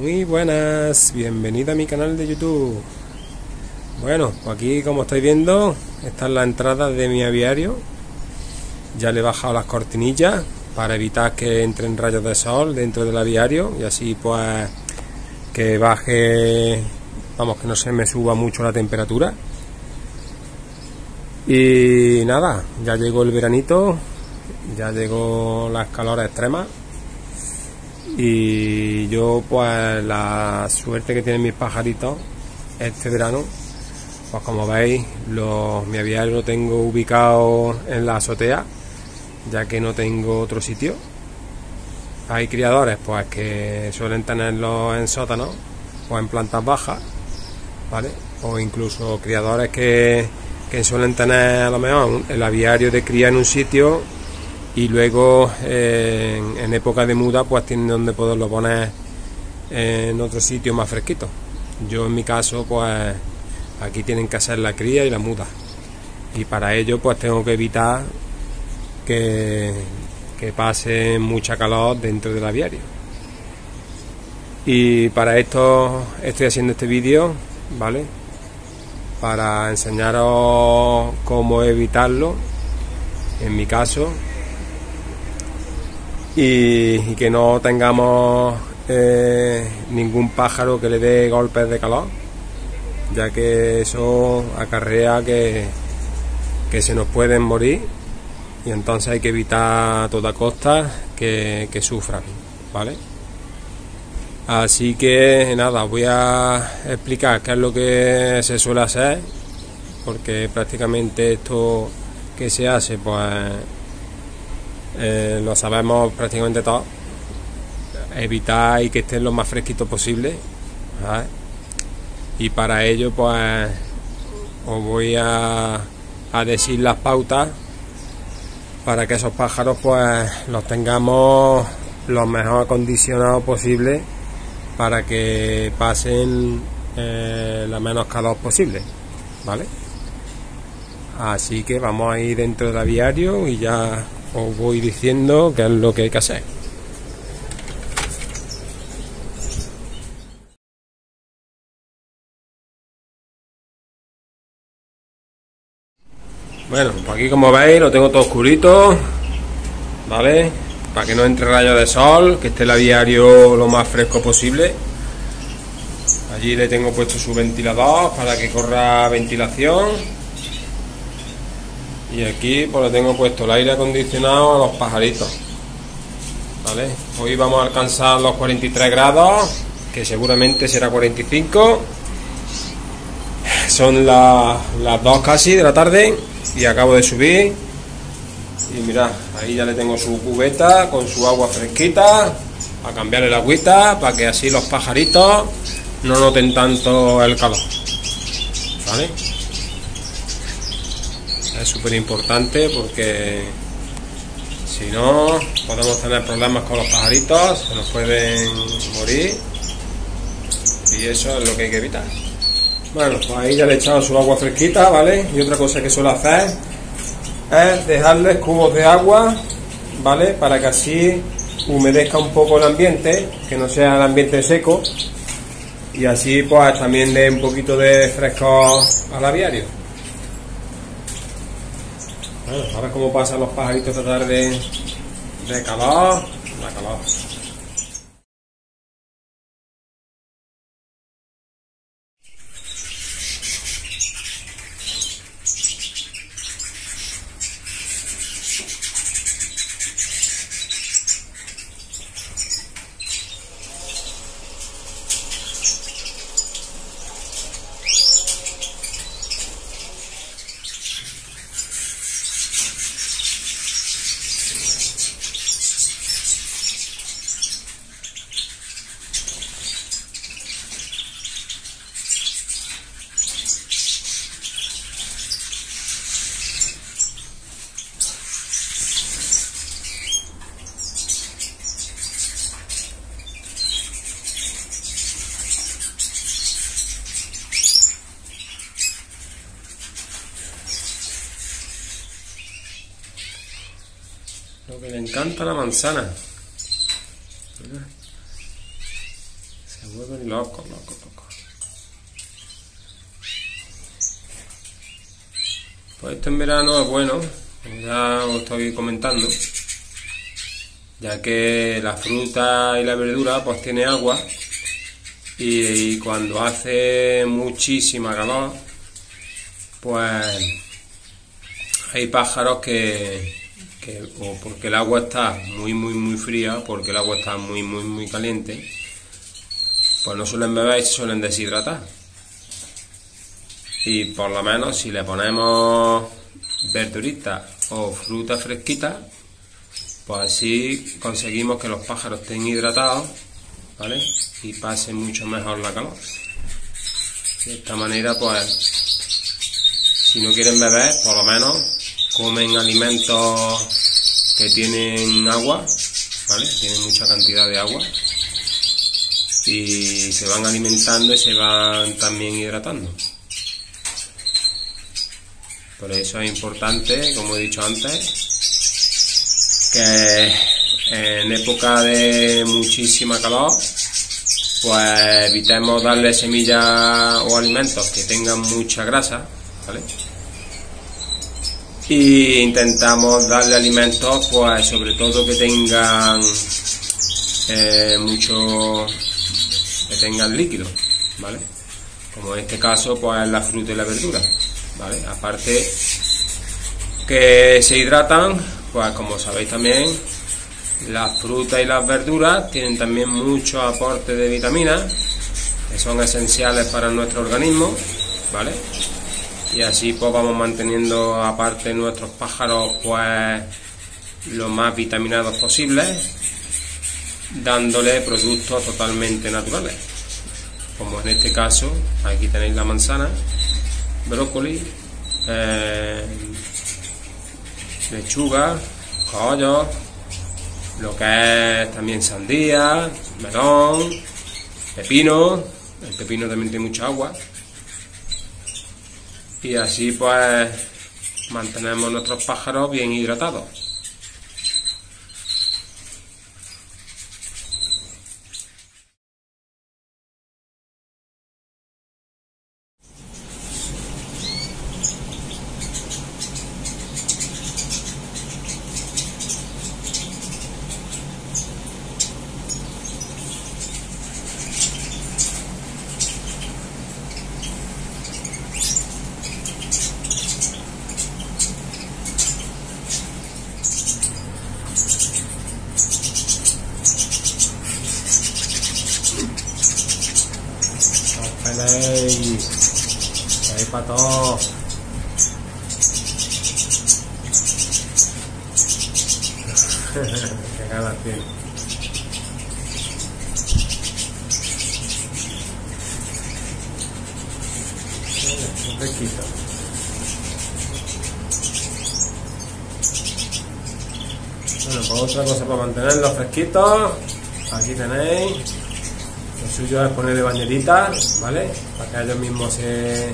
Muy buenas, bienvenida a mi canal de YouTube. Bueno, pues aquí como estáis viendo, esta es la entrada de mi aviario. Ya le he bajado las cortinillas para evitar que entren rayos de sol dentro del aviario y así pues que baje, vamos, que no se me suba mucho la temperatura. Y nada, ya llegó el veranito, ya llegó las calores extremas y yo pues la suerte que tienen mis pajaritos este verano pues como veis los, mi aviario lo tengo ubicado en la azotea ya que no tengo otro sitio hay criadores pues que suelen tenerlos en sótanos o en plantas bajas ¿vale? o incluso criadores que, que suelen tener a lo mejor el aviario de cría en un sitio y luego eh, en, época de muda pues tienen donde poderlo poner en otro sitio más fresquito. Yo en mi caso pues aquí tienen que hacer la cría y la muda. Y para ello pues tengo que evitar que, que pase mucha calor dentro del aviario. Y para esto estoy haciendo este vídeo vale para enseñaros cómo evitarlo en mi caso y, que no tengamos eh, ningún pájaro que le dé golpes de calor, ya que eso acarrea que, que se nos pueden morir y entonces hay que evitar a toda costa que, que sufran, ¿vale? Así que nada, voy a explicar qué es lo que se suele hacer, porque prácticamente esto que se hace, pues eh, lo sabemos prácticamente todos. Evitar y que estén lo más fresquito posible. Y para ello, pues os voy a, a decir las pautas para que esos pájaros pues los tengamos lo mejor acondicionados posible para que pasen eh, la menos calor posible vale así que vamos a ir dentro del aviario y ya os voy diciendo qué es lo que hay que hacer. Bueno, pues aquí como veis lo tengo todo oscurito, ¿vale? Para que no entre rayos de sol, que esté el aviario lo más fresco posible. Allí le tengo puesto su ventilador para que corra ventilación y aquí pues le tengo puesto el aire acondicionado a los pajaritos ¿vale? hoy vamos a alcanzar los 43 grados que seguramente será 45 son las, las 2 casi de la tarde y acabo de subir y mirad, ahí ya le tengo su cubeta con su agua fresquita a cambiar el agüita para que así los pajaritos no noten tanto el calor ¿vale? Es súper importante porque si no podemos tener problemas con los pajaritos, se nos pueden morir y eso es lo que hay que evitar. Bueno, pues ahí ya le he echado su agua fresquita, ¿vale? Y otra cosa que suelo hacer es dejarles cubos de agua, ¿vale? Para que así humedezca un poco el ambiente, que no sea el ambiente seco y así pues también dé un poquito de fresco al aviario. Bueno, ahora cómo pasan los pajaritos esta tarde de calor, la calor. Encanta la manzana. Se vuelven locos, locos, locos. Pues esto en verano es bueno, ya os estoy comentando, ya que la fruta y la verdura pues tiene agua y, cuando hace muchísima calor pues hay pájaros que, o porque el agua está muy muy muy fría porque el agua está muy muy muy caliente pues no suelen beber y suelen deshidratar y por lo menos si le ponemos verduritas o fruta fresquita pues así conseguimos que los pájaros estén hidratados ¿vale? y pase mucho mejor la calor de esta manera pues si no quieren beber por lo menos comen alimentos que tienen agua ¿vale? tienen mucha cantidad de agua y se van alimentando y se van también hidratando por eso es importante como he dicho antes que en época de muchísima calor, pues evitemos darle semillas o alimentos que tengan mucha grasa, ¿vale? Y intentamos darle alimentos, pues sobre todo que tengan eh, mucho, que tengan líquido, ¿vale? Como en este caso, pues la fruta y la verdura, ¿vale? Aparte que se hidratan, pues como sabéis también, las frutas y las verduras tienen también mucho aporte de vitaminas que son esenciales para nuestro organismo, ¿vale? Y así pues vamos manteniendo aparte nuestros pájaros pues lo más vitaminados posibles, dándole productos totalmente naturales. Como en este caso, aquí tenéis la manzana, brócoli, eh, lechuga, cogollos, lo que es también sandía, melón, pepino, el pepino también tiene mucha agua. Y así pues mantenemos nuestros pájaros bien hidratados. tenéis ahí para todos qué ganas tiene un fresquito bueno pues otra cosa para mantenerlo fresquito aquí tenéis lo suyo es ponerle bañeritas, ¿vale? Para que ellos mismos se,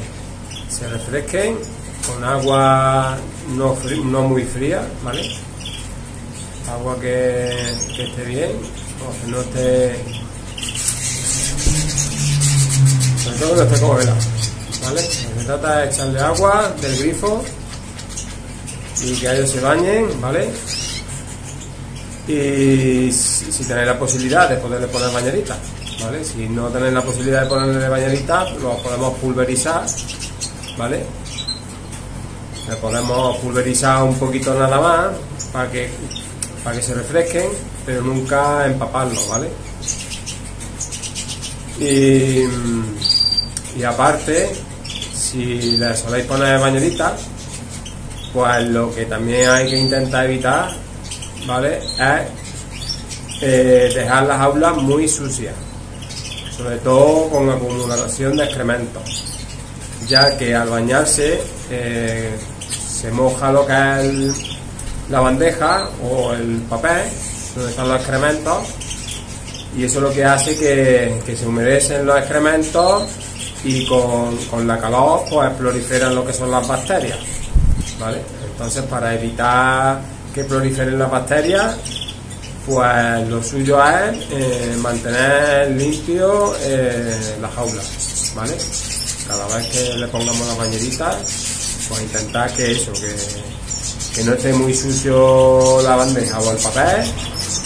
se refresquen con agua no, no muy fría, ¿vale? Agua que, esté bien, o que no esté... Sobre todo que no esté congelado, ¿vale? se trata de echarle agua del grifo y que ellos se bañen, ¿vale? Y si, tenéis la posibilidad de poderle poner bañeritas, si no tenéis la posibilidad de ponerle bañerita, lo podemos pulverizar, ¿vale? Le podemos pulverizar un poquito nada más para que, para que se refresquen, pero nunca empaparlo, ¿vale? Y, y aparte, si le soléis poner bañerita, pues lo que también hay que intentar evitar, ¿vale? Es eh, dejar las aulas muy sucias sobre todo con acumulación de excrementos, ya que al bañarse eh, se moja lo que es la bandeja o el papel donde están los excrementos y eso es lo que hace que, se humedecen los excrementos y con, la calor pues proliferan lo que son las bacterias. ¿vale? Entonces para evitar que proliferen las bacterias pues lo suyo es eh, mantener limpio eh, la jaula, ¿vale? Cada vez que le pongamos la bañerita, pues intentar que eso, que, no esté muy sucio la bandeja o el papel,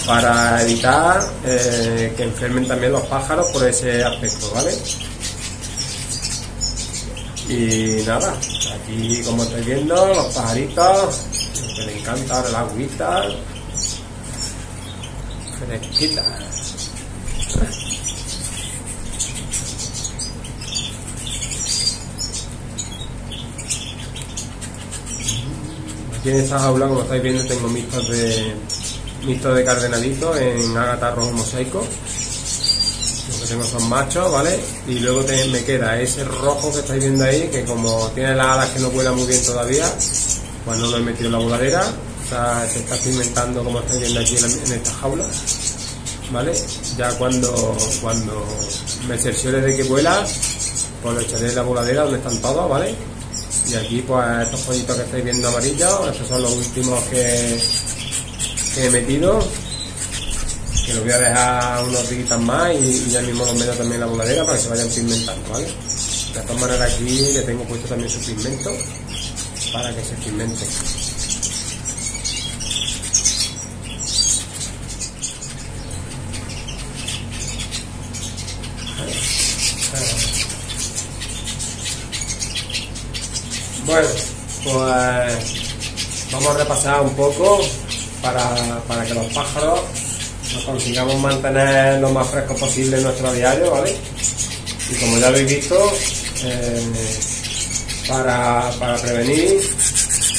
para evitar eh, que enfermen también los pájaros por ese aspecto, ¿vale? Y nada, aquí como estáis viendo, los pajaritos, que le encanta ahora la agüita, fresquita. Aquí en esta jaula, como estáis viendo, tengo mixtos de mixto de en ágata rojo mosaico. Lo que tengo son machos, ¿vale? Y luego me queda ese rojo que estáis viendo ahí, que como tiene las alas que no vuela muy bien todavía, no lo he metido en la voladera. se está pigmentando como estáis viendo aquí en, esta jaula. ¿Vale? Ya cuando, cuando me cerciore de que vuela, pues lo echaré en la voladera donde están todos, ¿vale? Y aquí pues estos pollitos que estáis viendo amarillos, estos son los últimos que, he metido que lo voy a dejar unos días más y, ya mismo los meto también en la voladera para que se vayan pigmentando, ¿vale? De todas maneras aquí le tengo puesto también su pigmento para que se pigmente. Bueno, pues vamos a repasar un poco para, que los pájaros nos consigamos mantener lo más fresco posible en nuestro diario, ¿vale? Y como ya habéis visto, eh, para, prevenir,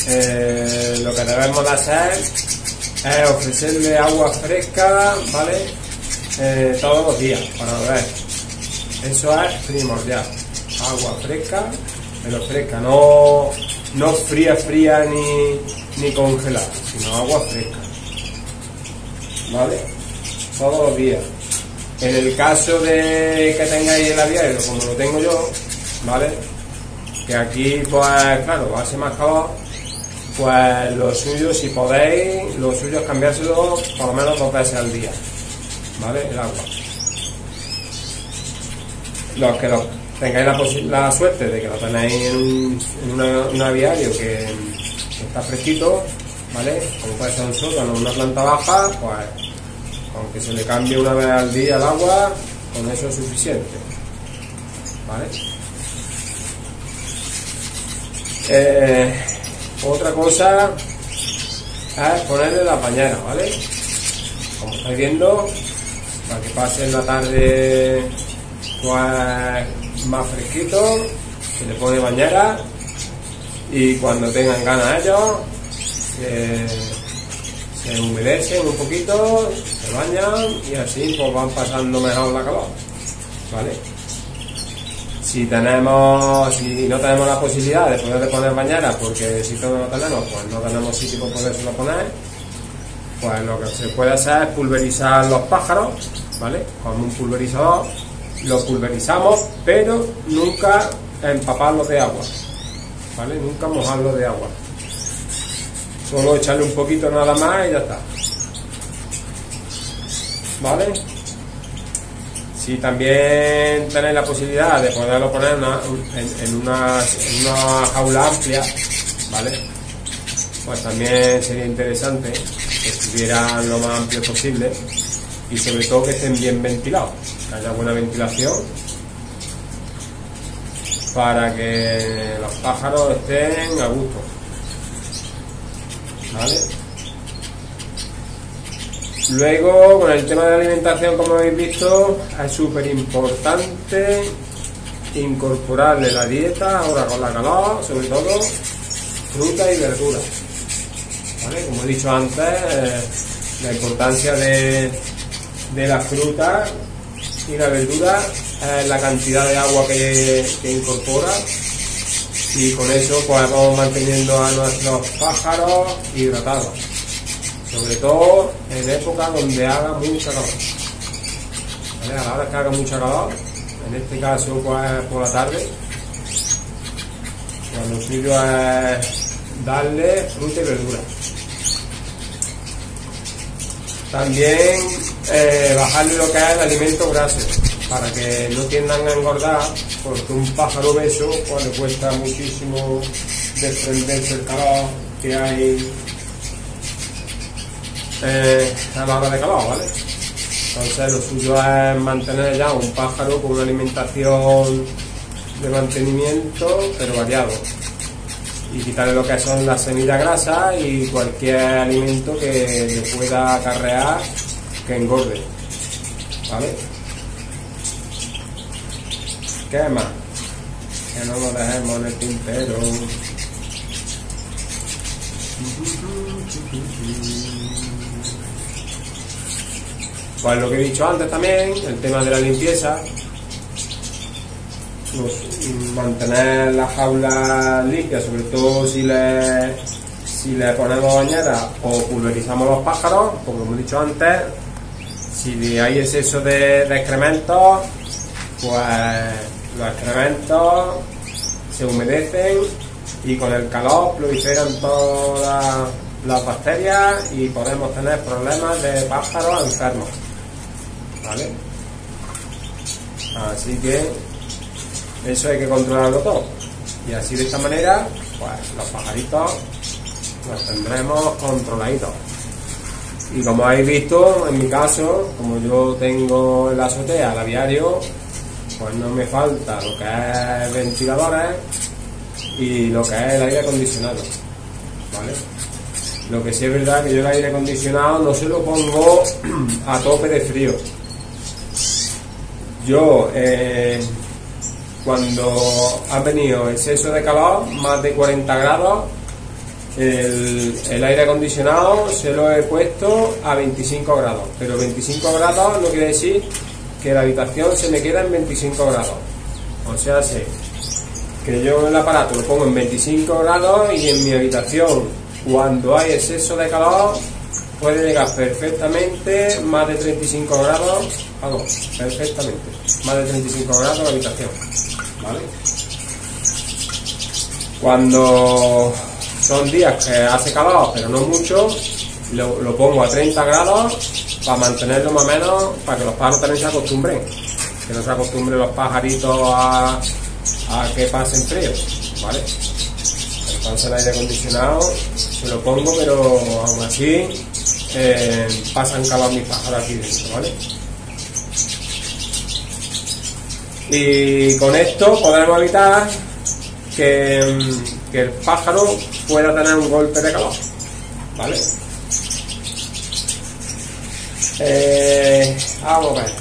eh, lo que debemos de hacer es ofrecerle agua fresca, ¿vale? Eh, todos los días para beber. Eso es primordial. Agua fresca, pero fresca, no, no fría, fría ni, ni congelada, sino agua fresca. ¿Vale? Todos los días. En el caso de que tengáis el aviario, como lo tengo yo, ¿vale? Que aquí, pues, claro, hace más calor, pues lo suyo, si podéis, lo suyo es cambiárselo por lo menos dos veces al día, ¿vale? El agua. Los que tengáis la, suerte de que lo tenéis en un, aviario que está fresquito, ¿vale? Como puede ser un sótano, una planta baja, pues aunque se le cambie una vez al día el agua, con eso es suficiente, ¿vale? Eh, otra cosa es ponerle la bañera, ¿vale? Como estáis viendo, para que pasen la tarde más fresquito, se le pone bañera y cuando tengan ganas ellos se humedecen un poquito, se bañan y así pues van pasando mejor la calor. ¿Vale? Si tenemos, si no tenemos la posibilidad de poder poner bañera porque si todo no tenemos, pues no tenemos sitio para poderlo poner, pues lo que se puede hacer es pulverizar los pájaros, ¿vale? Con un pulverizador, lo pulverizamos, pero nunca empaparlos de agua, ¿vale? Nunca mojarlo de agua. Solo echarle un poquito nada más y ya está. ¿Vale? Si también tenéis la posibilidad de poderlo poner en, una, jaula amplia, ¿vale? Pues también sería interesante que estuvieran lo más amplio posible y sobre todo que estén bien ventilados, que haya buena ventilación para que los pájaros estén a gusto. Luego, con el tema de la alimentación, como habéis visto, es súper importante incorporarle la dieta, ahora con la calor, sobre todo, fruta y verdura. Como he dicho antes, eh, la importancia de, de la fruta y la verdura es la cantidad de agua que, que incorpora. Y con eso pues vamos manteniendo a nuestros pájaros hidratados, sobre todo en época donde haga mucha calor. A la hora que haga mucha calor, en este caso pues por la tarde, pues lo suyo es darle fruta y verdura. También eh, bajarle lo que es el alimento graso, para que no tiendan a engordar, porque un pájaro beso pues, le cuesta muchísimo desprenderse el calor que hay eh, a la hora de calor, ¿vale? Entonces lo suyo es mantener ya un pájaro con una alimentación de mantenimiento, pero variado. Y quitarle lo que son las semillas grasas y cualquier alimento que le pueda acarrear que engorde. ¿Vale? ¿Qué más? Que no nos dejemos en el tintero. Pues lo que he dicho antes también, el tema de la limpieza, pues, mantener la jaula limpia, sobre todo si le, si le ponemos bañera o pulverizamos los pájaros, como hemos dicho antes, si hay exceso de, de excrementos, pues los excrementos se humedecen y con el calor proliferan todas las bacterias y podemos tener problemas de pájaros enfermos. Así que eso hay que controlarlo todo. Y así de esta manera, pues los pajaritos los tendremos controladitos. Y como habéis visto, en mi caso, como yo tengo en la azotea el aviario, pues no me falta lo que es ventiladores y lo que es el aire acondicionado. Lo que sí es verdad que yo el aire acondicionado no se lo pongo a tope de frío. Yo, eh, cuando ha venido exceso de calor, más de 40 grados, el, aire acondicionado se lo he puesto a 25 grados. Pero 25 grados no quiere decir que la habitación se me queda en 25 grados. O sea, sé que yo el aparato lo pongo en 25 grados y en mi habitación, cuando hay exceso de calor, puede llegar perfectamente más de 35 grados, perfectamente, más de 35 grados la habitación, ¿vale? Cuando son días que hace calor, pero no mucho, lo, lo pongo a 30 grados para mantenerlo más o menos, para que los pájaros también se acostumbren, que no se acostumbren los pajaritos a, a que pasen frío, ¿vale? Entonces el aire acondicionado se lo pongo, pero aún así eh, pasan calor mis pájaros aquí dentro, ¿vale? Y con esto podremos evitar que, que el pájaro pueda tener un golpe de calor, ¿vale? Eh, vamos a ver.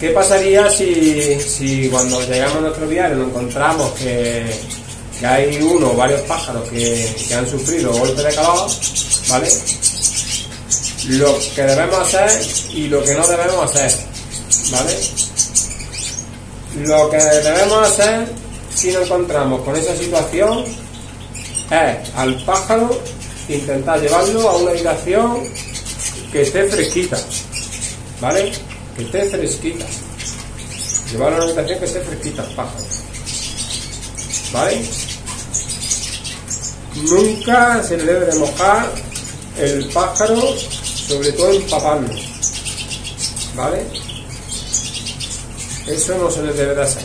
¿Qué pasaría si, si cuando llegamos a nuestro viaje nos encontramos que, que hay uno o varios pájaros que, que han sufrido golpe de calor? ¿Vale? Lo que debemos hacer y lo que no debemos hacer. ¿Vale? Lo que debemos hacer si nos encontramos con esa situación es al pájaro intentar llevarlo a una habitación que esté fresquita, ¿vale? Que esté fresquita. Llevarlo a una habitación que esté fresquita, pájaro. ¿Vale? Nunca se le debe de mojar el pájaro, sobre todo empaparlo, ¿vale? Eso no se le debe de hacer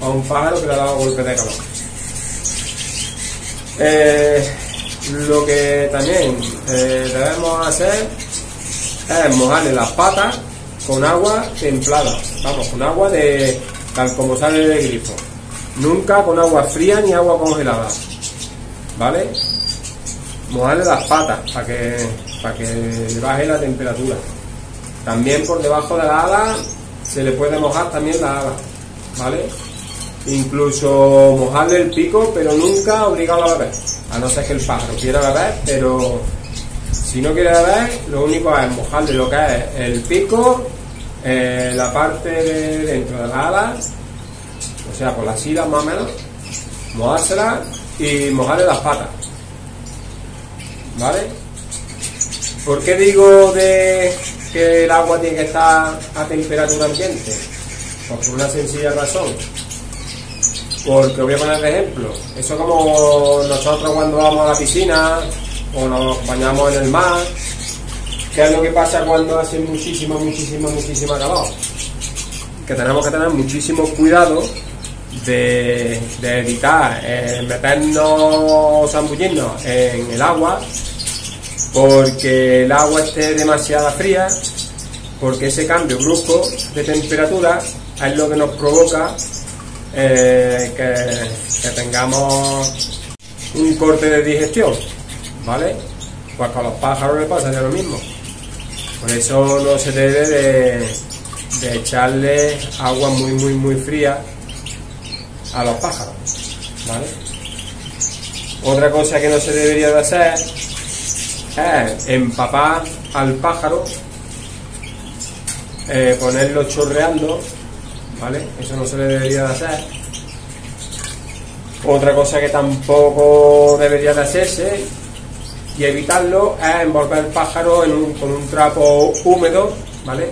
a un pájaro que le ha dado golpe de calor. Eh, lo que también eh, debemos hacer es mojarle las patas con agua templada, vamos, con agua de tal como sale del grifo. Nunca con agua fría ni agua congelada, ¿vale? Mojarle las patas para que, para que baje la temperatura. También por debajo de la ala se le puede mojar también la ala, ¿vale? Incluso mojarle el pico, pero nunca obligado a beber, a no ser que el pájaro quiera beber, pero si no quiere beber, lo único es mojarle lo que es el pico, eh, la parte de dentro de la ala, o sea, por las silas más o menos, mojársela y mojarle las patas. ¿Vale? ¿Por qué digo de que el agua tiene que estar a temperatura ambiente? Pues por una sencilla razón. Porque voy a poner de ejemplo. Eso como nosotros cuando vamos a la piscina o nos bañamos en el mar, ¿Qué es lo que pasa cuando hace muchísima, muchísima, muchísima calor? Que tenemos que tener muchísimo cuidado de, evitar eh, meternos zambullirnos en el agua porque el agua esté demasiado fría, porque ese cambio brusco de temperatura es lo que nos provoca eh, que, tengamos un corte de digestión, ¿vale? Pues con los pájaros le pasa lo mismo. Por eso no se debe de, de echarle agua muy, muy, muy fría a los pájaros, ¿vale? Otra cosa que no se debería de hacer es empapar al pájaro, eh, ponerlo chorreando, ¿vale? Eso no se le debería de hacer. Otra cosa que tampoco debería de hacerse y evitarlo es envolver el pájaro con un trapo húmedo, ¿vale?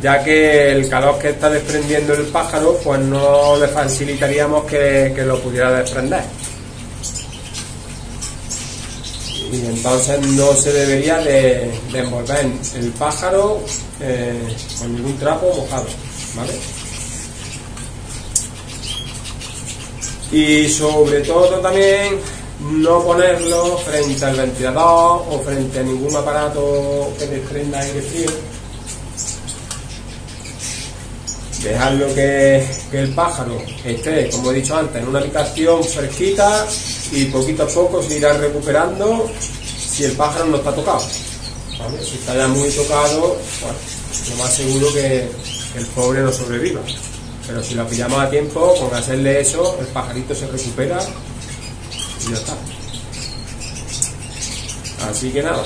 Ya que el calor que está desprendiendo el pájaro, pues no le facilitaríamos que lo pudiera desprender. y entonces no se debería de, envolver el pájaro eh, con ningún trapo mojado, ¿vale? Y sobre todo también no ponerlo frente al ventilador o frente a ningún aparato que desprenda aire frío. Dejarlo que, que el pájaro esté, como he dicho antes, en una habitación fresquita y poquito a poco se irá recuperando si el pájaro no está tocado. Si está ya muy tocado, lo más seguro que, el pobre no sobreviva. Pero si lo pillamos a tiempo, con hacerle eso, el pajarito se recupera y ya está. Así que nada.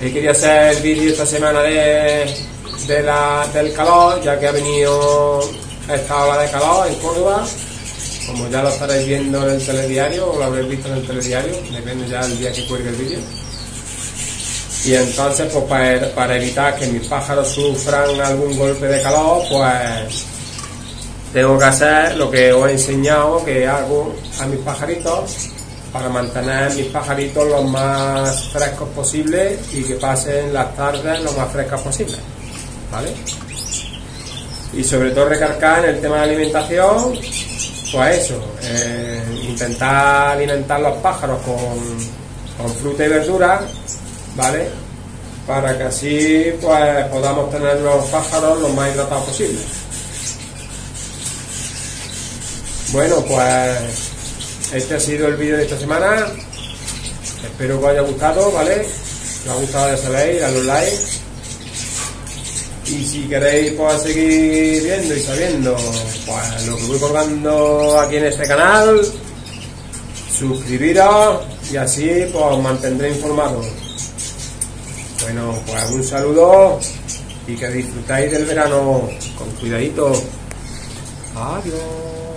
quería hacer el vídeo esta semana de, del calor, ya que ha venido esta ola de calor en Córdoba como ya lo estaréis viendo en el telediario o lo habréis visto en el telediario, depende ya del día que cuelgue el vídeo. Y entonces, pues para, evitar que mis pájaros sufran algún golpe de calor, pues tengo que hacer lo que os he enseñado que hago a mis pajaritos para mantener mis pajaritos lo más frescos posible y que pasen las tardes lo más frescas posible. ¿Vale? Y sobre todo recargar en el tema de alimentación pues eso, eh, intentar alimentar los pájaros con, fruta y verdura, ¿vale? Para que así pues podamos tener los pájaros lo más hidratados posible. Bueno, pues este ha sido el vídeo de esta semana. Espero que os haya gustado, ¿vale? Si os ha gustado ya sabéis, dadle un like y si queréis pues, seguir viendo y sabiendo pues, lo que voy colgando aquí en este canal, suscribiros y así pues os mantendré informados. Bueno, pues un saludo y que disfrutáis del verano con cuidadito. Adiós.